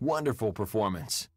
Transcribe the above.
Wonderful performance.